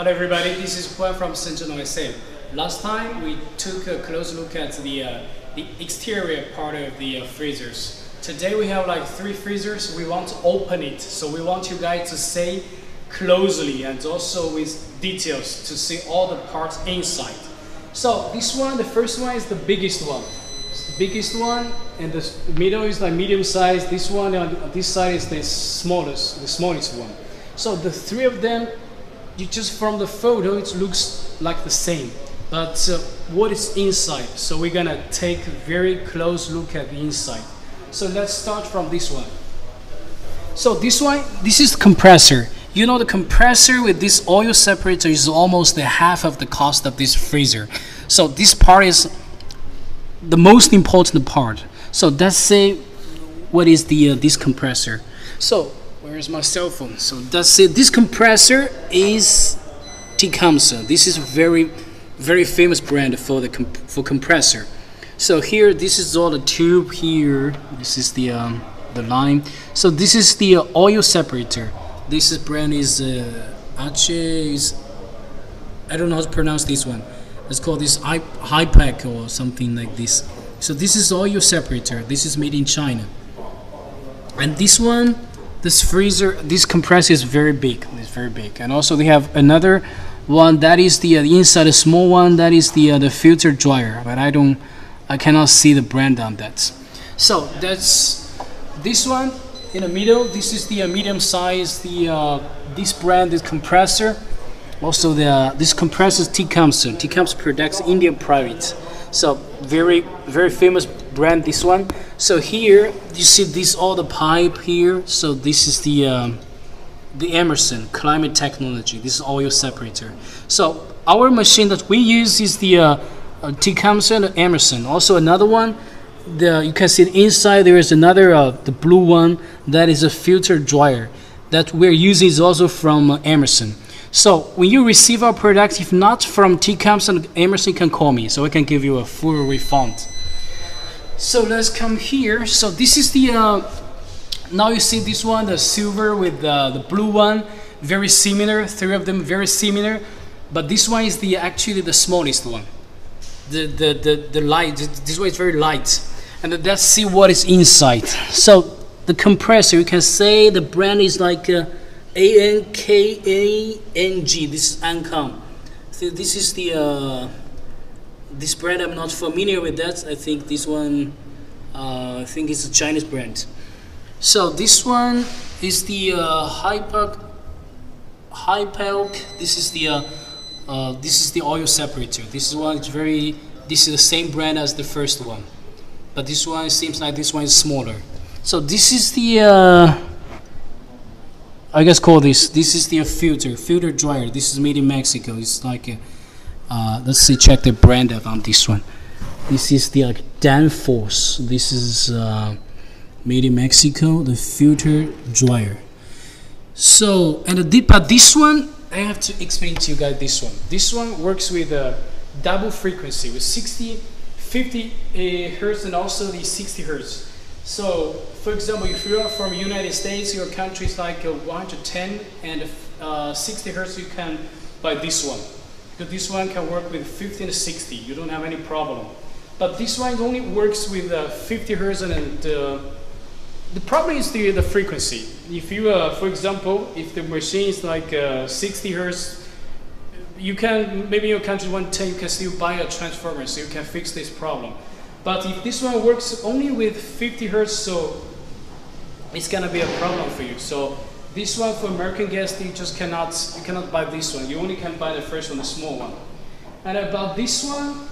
Hello everybody, this is Juan from Shenzhen OSM. Last time we took a close look at the, uh, the exterior part of the uh, freezers. Today we have like three freezers, we want to open it, so we want you guys to see closely and also with details to see all the parts inside. So this one, the first one is the biggest one. It's the biggest one and the middle is like medium size. This one on this side is the smallest, the smallest one. So the three of them, you just from the photo, it looks like the same. But uh, what is inside? So we're gonna take a very close look at the inside. So let's start from this one. So this one, this is the compressor. You know the compressor with this oil separator is almost the half of the cost of this freezer. So this part is the most important part. So let's say what is the uh, this compressor. So where's my cell phone? So that's it. this compressor is Tecumseh. This is a very very famous brand for the comp for compressor. So here, this is all the tube here. This is the um, the line. So this is the uh, oil separator. This is brand is uh, Ache is I don't know how to pronounce this one. It's called this Hypac or something like this. So this is oil separator. This is made in China. And this one, this freezer, this compressor is very big. It's very big. And also they have another one that is the, uh, the inside a small one that is the uh, the filter dryer but I don't I cannot see the brand on that so that's this one in the middle this is the uh, medium size the uh, this brand is compressor also the uh, this compressor is Tecumseh Tecumseh products Indian private so very very famous brand this one so here you see this all the pipe here so this is the um, the Emerson Climate Technology. This is oil separator. So our machine that we use is the uh, uh, Tecumseh Emerson. Also another one, the you can see inside there is another uh, the blue one that is a filter dryer that we're using is also from uh, Emerson. So when you receive our product, if not from Tecumseh and Emerson, can call me so I can give you a full refund. So let's come here. So this is the uh, now you see this one, the silver with the, the blue one, very similar, three of them very similar, but this one is the actually the smallest one. The, the, the, the light, this one is very light. And let's see what is inside. So the compressor, you can say the brand is like uh, A-N-K-A-N-G, this is Ancom. So this is the, uh, this brand, I'm not familiar with that. I think this one, uh, I think it's a Chinese brand. So this one is the uh, Hypac, Hypalc. This is the uh, uh, this is the oil separator. This is one. It's very. This is the same brand as the first one, but this one seems like this one is smaller. So this is the. Uh, I guess call this. This is the filter filter dryer. This is made in Mexico. It's like a, uh, let's see. Check the brand on this one. This is the Danfoss. This is. Uh, made in Mexico, the filter dryer. So, and the, but this one, I have to explain to you guys this one. This one works with a double frequency with 60, 50 uh, hertz and also the 60 hertz. So, for example, if you are from United States, your country is like 110 and uh, 60 hertz, you can buy this one. This one can work with 50 and 60, you don't have any problem. But this one only works with uh, 50 hertz and uh, the problem is the, the frequency. If you, uh, for example, if the machine is like uh, 60 hertz, you can, maybe your country 110, you can still buy a transformer so you can fix this problem. But if this one works only with 50 hertz, so it's gonna be a problem for you. So this one for American guests, you just cannot, you cannot buy this one. You only can buy the first one, the small one. And about this one,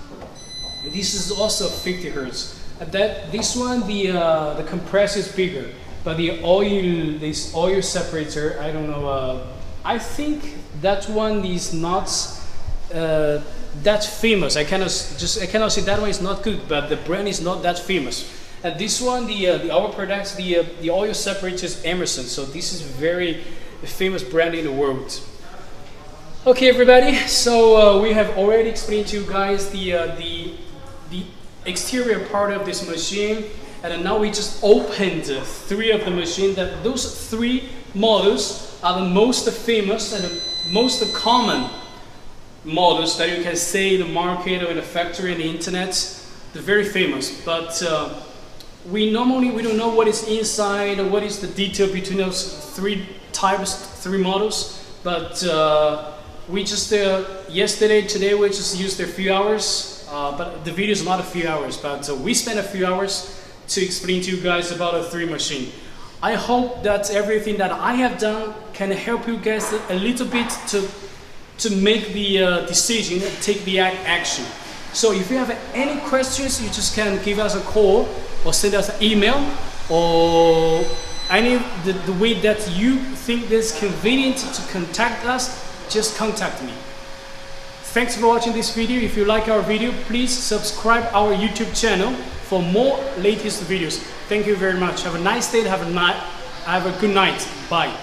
this is also 50 hertz that this one the uh, the compressor is bigger, but the oil this oil separator I don't know. Uh, I think that one is not uh, that famous. I cannot just I cannot say that one is not good, but the brand is not that famous. And this one, the uh, the our products, the uh, the oil separator is Emerson. So this is very famous brand in the world. Okay, everybody. So uh, we have already explained to you guys the the the exterior part of this machine. And now we just opened three of the machine that those three models are the most famous and the most common models that you can see in the market or in the factory and the internet. They're very famous, but uh, we normally we don't know what is inside or what is the detail between those three types, three models. But uh, we just uh, yesterday, today we just used a few hours. Uh, but the video is not a few hours, but uh, we spent a few hours to explain to you guys about a three machine. I hope that everything that I have done can help you guys a little bit to to make the uh, decision take the action. So if you have any questions, you just can give us a call or send us an email or any the, the way that you think is convenient to contact us, just contact me. Thanks for watching this video. If you like our video, please subscribe our YouTube channel for more latest videos. Thank you very much. Have a nice day. Have a night. Have a good night. Bye.